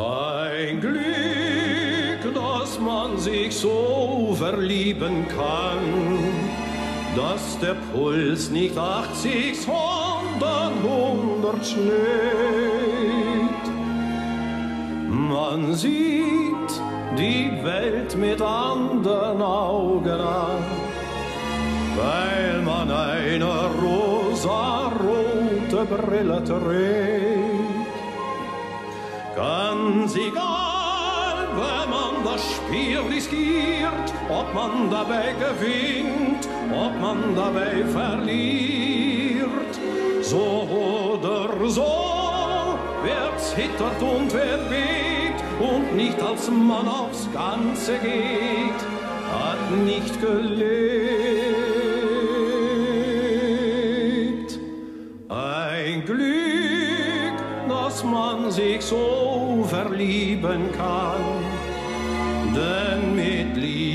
Ein Glück, dass man sich so verlieben kann, dass der Puls nicht 80, sondern 100 schlägt. Man sieht die Welt mit anderen Augen an, weil man eine rosa-rote Brille trägt. Ganz egal, wenn man das Spiel riskiert, ob man dabei gewinnt, ob man dabei verliert. So oder so, wer zittert und wer bebt und nicht als Mann aufs Ganze geht, hat nicht gelebt. Dass man sich so verlieben kann. Denn mit Liebe